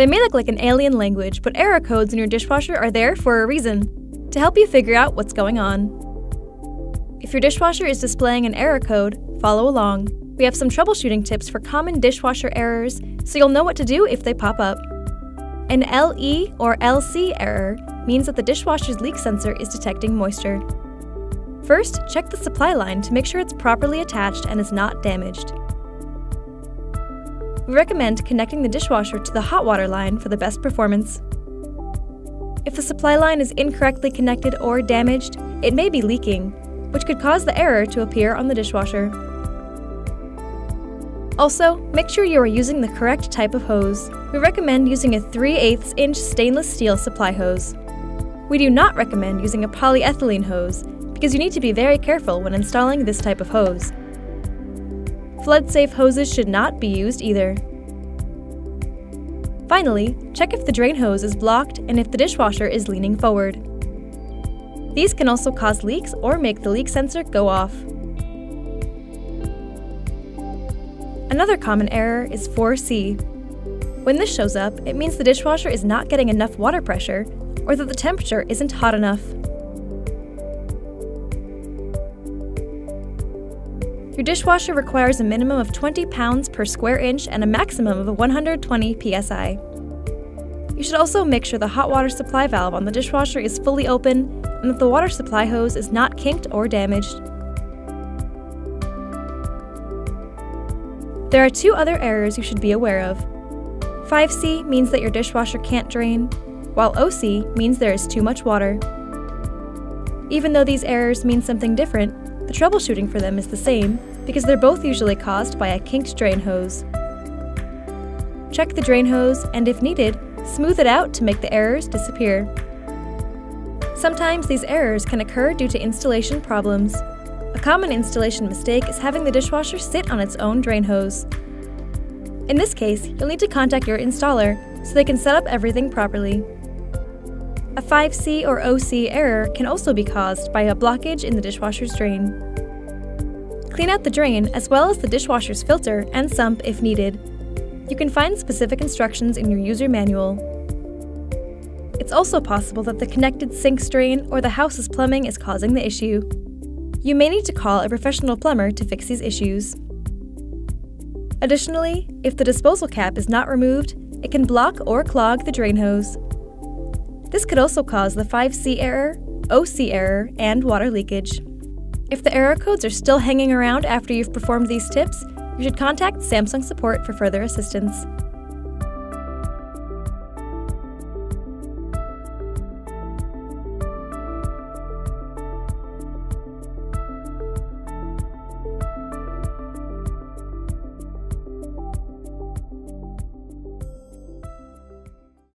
They may look like an alien language, but error codes in your dishwasher are there for a reason to help you figure out what's going on. If your dishwasher is displaying an error code, follow along. We have some troubleshooting tips for common dishwasher errors so you'll know what to do if they pop up. An LE or LC error means that the dishwasher's leak sensor is detecting moisture. First, check the supply line to make sure it's properly attached and is not damaged. We recommend connecting the dishwasher to the hot water line for the best performance. If the supply line is incorrectly connected or damaged, it may be leaking, which could cause the error to appear on the dishwasher. Also, make sure you are using the correct type of hose. We recommend using a 3 8 inch stainless steel supply hose. We do not recommend using a polyethylene hose because you need to be very careful when installing this type of hose. Flood-safe hoses should not be used either. Finally, check if the drain hose is blocked and if the dishwasher is leaning forward. These can also cause leaks or make the leak sensor go off. Another common error is 4C. When this shows up, it means the dishwasher is not getting enough water pressure or that the temperature isn't hot enough. Your dishwasher requires a minimum of 20 pounds per square inch and a maximum of 120 psi. You should also make sure the hot water supply valve on the dishwasher is fully open and that the water supply hose is not kinked or damaged. There are two other errors you should be aware of. 5C means that your dishwasher can't drain, while OC means there is too much water. Even though these errors mean something different, the troubleshooting for them is the same because they're both usually caused by a kinked drain hose. Check the drain hose and, if needed, smooth it out to make the errors disappear. Sometimes these errors can occur due to installation problems. A common installation mistake is having the dishwasher sit on its own drain hose. In this case, you'll need to contact your installer so they can set up everything properly. A 5C or OC error can also be caused by a blockage in the dishwasher's drain. Clean out the drain as well as the dishwasher's filter and sump if needed. You can find specific instructions in your user manual. It's also possible that the connected sink drain or the house's plumbing is causing the issue. You may need to call a professional plumber to fix these issues. Additionally, if the disposal cap is not removed, it can block or clog the drain hose. This could also cause the 5C error, OC error, and water leakage. If the error codes are still hanging around after you've performed these tips, you should contact Samsung support for further assistance.